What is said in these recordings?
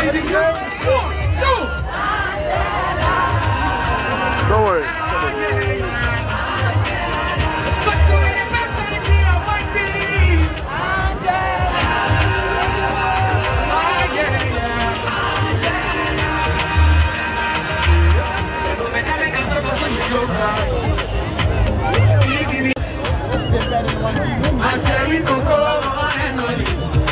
Don't worry. I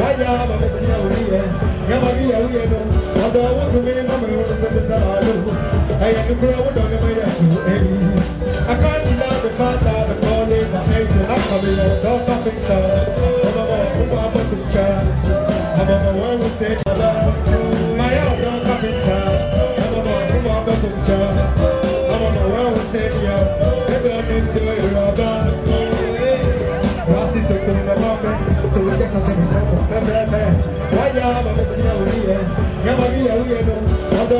waya bamesia uliye ngabia uye no aba wukumi mamre wukumi sabalu aya nukura wudone maya kuheri akanti la the father the calling my angel not coming on don't stop it now mama kuma batucha mama wewe say baba maya don't stop it now mama kuma batucha mama wewe say ya never need to I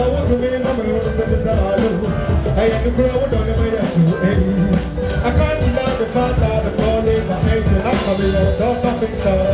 can't deny the fact that I'm calling my angel I'm coming, don't stop it,